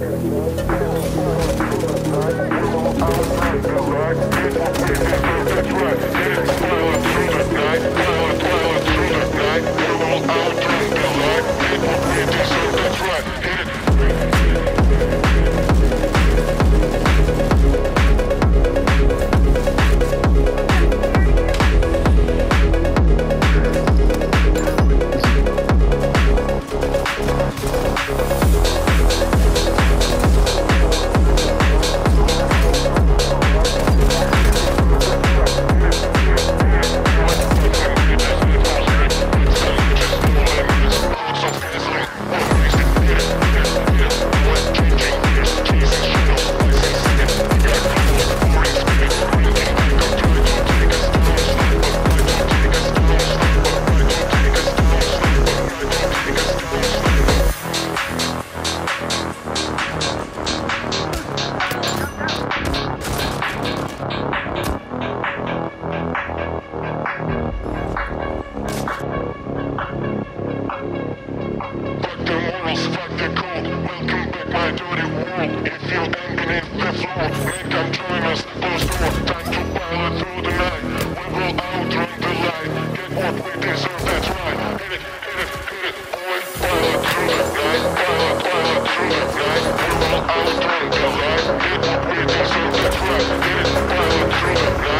Gracias. get back my dirty wall It feels down beneath the floor Make join us, close door Time to pilot through the night. We the light. Get what we deserve, that's right. Hit it, hit it, it, boy. Pilot through the night Pilot, pilot through the night We will outrun the light. Get what we deserve, that's right. Get it, pilot through the night